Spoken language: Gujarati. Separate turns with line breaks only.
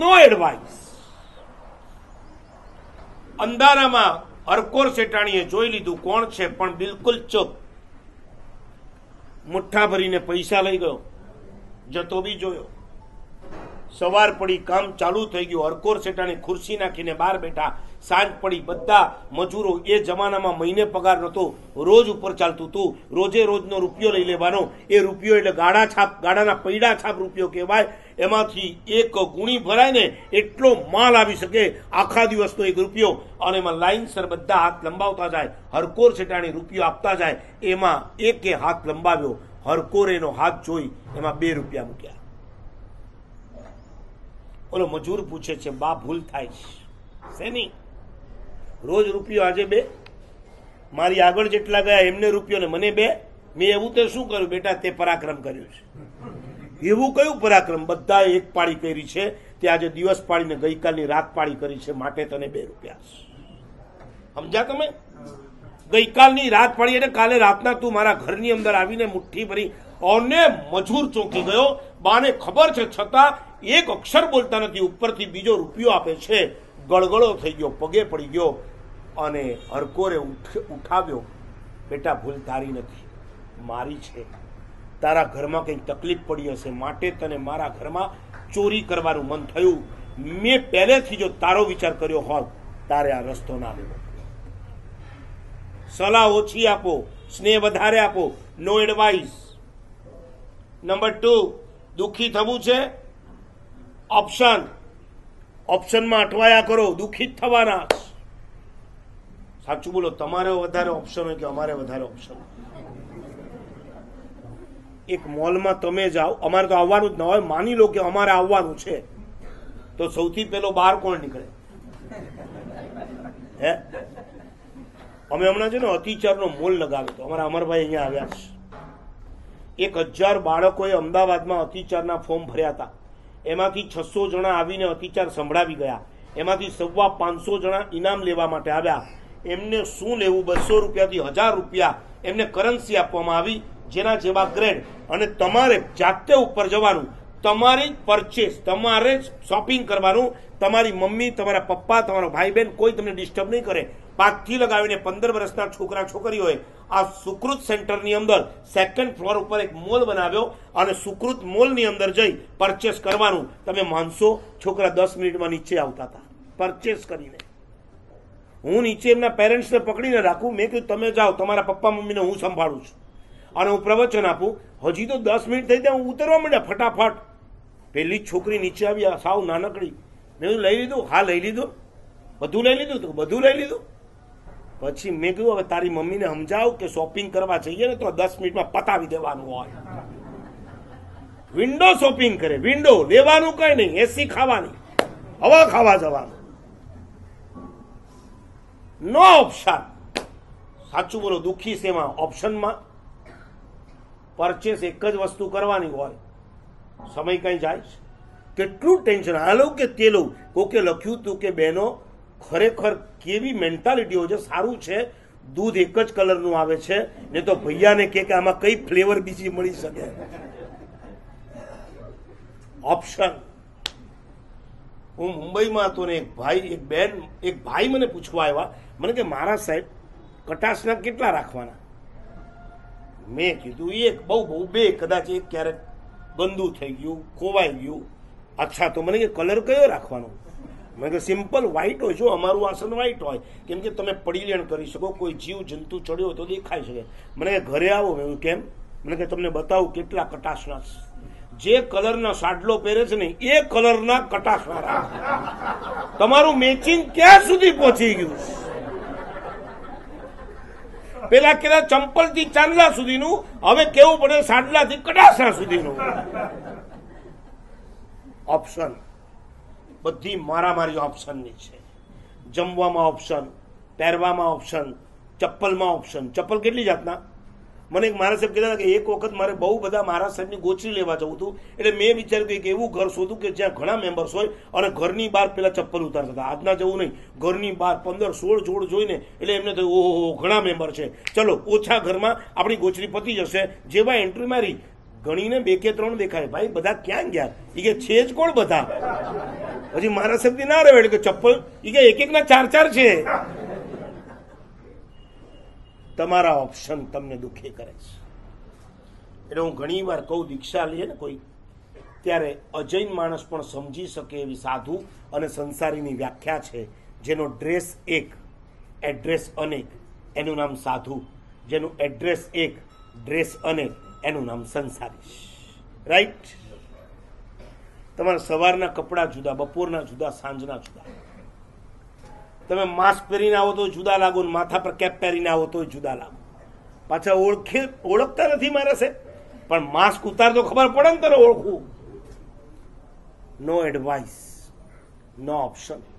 નો એડવાઇસ અંધારામાં હરકોર શેટાણીએ જોઈ લીધું કોણ છે, પણ બિલકુલ ચૂપ. મુઠ્ઠા ભરીને પૈસા લઈ ગયો. જતો બી જોયો. સવાર પડી કામ ચાલુ થઈ ગયું. હરકોર શેટાણી ખુરશી નાખીને બહાર બેઠા. સાંજ પડી. બધા મજૂરો એ જમાનામાં મહિને પગાર નહોતો. રોજ ઉપર ચાલતું હતું. રોજે રોજનો રૂપિયો લઈ લેવાનો. એ રૂપિયો એટલે ગાડા છાપ, ગાડાના પૈડા છાપ રૂપિયો કહેવાય. એમાંથી એક ગુણી ભરાય ને એટલો માલ આવી શકે. આખા દિવસનો એક રૂપિયો. અને એમાં લાઇનસર બધા હાથ લંબાવતા જાય. હરકોર છેટાણી રૂપિયો આપતા જાય. એમાં એકે હાથ લંબાવ્યો. હરકોરેનો હાથ જોઈ એમાં બે રૂપિયા મૂક્યા. ઓલો મજૂર પૂછે છે, બા, ભૂલ થાય છે. શેની? રોજ રૂપિયો આજે બે? મારી આગળ જેટલા ગયા એમને રૂપિયો ને મને બે? મેં એવું તે શું કર્યું? બેટા, તે પરાક્રમ કર્યું છે. એવું કયું પરાક્રમ? બધા એક પાળી કરી છે તે આજે દિવસ પાળીને ગઈકાલની રાત પાળી કરી છે, માટે તને બે રૂપિયા સમજ્યા તમે? ગઈકાલની રાત પાડી એટલે કાલે રાતના તું મારા ઘરની અંદર આવીને મુઠ્ઠી ભરી, અને મજૂર ચોંકી ગયો. બાને ખબર છે, છતાં એક અક્ષર બોલતા નથી, ઉપરથી બીજો રૂપિયો આપે છે. ગળગળો થઈ ગયો, પગે પડી ગયો અને હરકોરે ઉઠાવ્યો, બેટા, ભૂલ તારી નથી. મારી છે. તારા ઘરમાં કંઈક તકલીફ પડી હશે. માટે તને મારા ઘરમાં ચોરી કરવાનું મન થયું. મેં પહેલેથી જો તારો વિચાર કર્યો હોત, તારે આ રસ્તો ના લેવો. સલાહ ઓછી આપો, સ્નેહ વધારે આપો. નો એડવાઇસ નંબર ટુ દુઃખી થવું છે ઓપ્શન ઓપ્શનમાં અટવાયા કરો દુઃખિત થવાના સાચું બોલો, તમારે વધારે ઓપ્શન હોય કે અમારે વધારે ઓપ્શન એક મોલમાં તમે જાઓ, અમારે તો આવવાનું જ ના હોય, માની લો કે અમારે આવવાનું છે. તો સૌથી પહેલો બહાર કોણ નીકળે? હે? અમે હમણાં છે ને અતિચારનો મોલ લગાવ્યો હતો. અમારા અમરભાઈ અહીંયા આવ્યા છે. એક હજાર બાળકોએ અમદાવાદમાં અતિચારના ફોર્મ ભર્યા હતા. એમાંથી છસો જણા આવીને અતિચાર સંભળાવી ગયા. એમાંથી સવા પાંચસો જણા ઇનામ લેવા માટે આવ્યા. એમને શું લેવું? બસો રૂપિયાથી હજાર રૂપિયા એમને કરન્સી આપવામાં આવી, જેના જેવા ગ્રેડ. અને તમારે જાતે ઉપર જવાનું. તમારી જ પરચેસ તમારે જ શોપિંગ કરવાનું. તમારી મમ્મી, તમારા પપ્પા, તમારો ભાઈ બહેન કોઈ તમને ડિસ્ટર્બ નહીં કરે. પાંચથી લગાવીને પંદર વર્ષના છોકરા, છોકરીઓએ આ સુકૃત સેન્ટરની અંદર સેકન્ડ ફ્લોર ઉપર એક મોલ બનાવ્યો અને સુકૃત મોલની અંદર જઈ પરચેસ કરવાનું. તમે માનશો? છોકરા દસ મિનિટમાં નીચે આવતા હતા. પરચેસ કરીને. હું નીચે એમના પેરેન્ટ્સને પકડીને રાખું. મેં કીધું, તમે જાઓ, તમારા પપ્પા, મમ્મીને હું સંભાળું છું. અને હું પ્રવચન આપું, હજી તો દસ મિનિટ થઈ ત્યાં હું ઉતરવા માંડ્યા, ફટાફટ. પેલી છોકરી નીચે આવી સાવ નાનકડી. મેં કીધું, લઈ લીધું? હા, લઈ લીધું. બધું લઈ લીધું તો? બધું લઈ લીધું? પછી મેં કીધું, હવે તારી મમ્મીને સમજાવ કે શોપિંગ કરવા જઈએ ને તો દસ મિનિટમાં પતાવી દેવાનું હોય. વિન્ડો શોપિંગ કરે. વિન્ડો લેવાનું કઈ નહીં. એસી ખાવાની. હવા ખાવા જવાનું. નો ઓપ્શન સાચું બોલો, દુઃખી સેવા ઓપ્શનમાં પરચેસ એક જ વસ્તુ કરવાની હોય. સમય કઈ જાય છે? કેટલું ટેન્શન? આ કે તે લઉં કોકે લખ્યું હતું કે બહેનો, ખરેખર કેવી મેન્ટાલિટી હોય છે? સારું છે? દૂધ એક જ કલરનું આવે છે? ને તો ભૈયાને કે આમાં કઈ ફ્લેવર બીજી મળી શકે? ઓપ્શન. હું મુંબઈમાં હતો ને એક ભાઈ, એક બેન, એક ભાઈ મને પૂછવા આવ્યા. મને કે, મારા સાહેબ કટાશના કેટલા રાખવાના? મેં કીધું, એક બહુ બહુ, બે, કદાચ એક ક્યારેક ગંદુ થઈ ગયું, ખોવાઈ ગયું. અચ્છા, તો મને કે કલર કયો રાખવાનો? મેં કે સિમ્પલ વ્હાઈટ હોય. જો અમારું આસન વ્હાઈટ હોય, કેમ કે તમે પડીલેણ કરી શકો, કોઈ જીવ, જંતુ, ચડ્યો હોય તો દેખાઈ શકે. મને ઘરે આવો. મેં કેમ? મને કે, તમને બતાવું કેટલા કટાશના જે કલરના સાડલો પહેરે છે ને, એ કલરના કટાશના તમારું મેચિંગ ક્યાં સુધી પહોંચી ગયું? પેલા કેલા ચંપલથી ચાંદલા સુધીનું, હવે કેવું પડે સાંડલા થી કડાસા સુધીનું? ઓપ્શન બધી મારામારી ઓપ્શનની છે. જમવામાં ઓપ્શન પહેરવામાં ઓપ્શન ચપ્પલમાં ઓપ્શન ચપ્પલ કેટલી જાતના? મને એક મારા સાહેબ કહેતા હતા કે એક વખત મારે બહુ બધા મારા સાહેબની ગોચરી લેવા જવું હતું. એટલે મેં વિચાર્યું કે એક એવું ઘર શોધું કે જ્યાં ઘણા મેમ્બર્સ હોય અને ઘરની બહાર પેલા ચપ્પલ ઉતારતા હતા. આજના જવું નહીં. ઘરની બહાર પંદર, સોળ જોડ જોઈને એટલે એમને થયું, ઓહો ઘણા મેમ્બર છે. ચલો, ઓછા ઘરમાં આપણી ગોચરી પતી જશે. જેવા એન્ટ્રી મારી, ગણીને બે કે ત્રણ દેખાય. ભાઈ, બધા ક્યાં ગયા? એ કે, છે જ કોણ બધા? હજી મારા સાહેબ ના રહ્યો એટલે કે ચપ્પલ એ કે એક એક ના ચાર ચાર છે. તમારા ઓપ્શન તમને દુઃખી કરે છે. એટલે હું ઘણી વાર કહું, દીક્ષા લઈએ ને કોઈ. ત્યારે અજૈન માણસ પણ સમજી શકે એવી સાધુ અને સંસારીની વ્યાખ્યા છે, જેનો ડ્રેસ એક એડ્રેસ અનેક, એનું નામ સાધુ. જેનું એડ્રેસ એક ડ્રેસ અનેક, એનું નામ સંસારી રાઈટ તમારા સવારના કપડાં જુદા, બપોરના જુદા, સાંજના જુદા. તમે માસ્ક પહેરીને આવો તો જુદા લાગો ને માથા પર કેપ પહેરીને આવો તો જુદા લાગો. પાછા ઓળખે, ઓળખતા નથી મારે સાહેબ. પણ માસ્ક ઉતાર તો ખબર પડે ને તને ઓળખવું? નો એડવાઇસ નો ઓપ્શન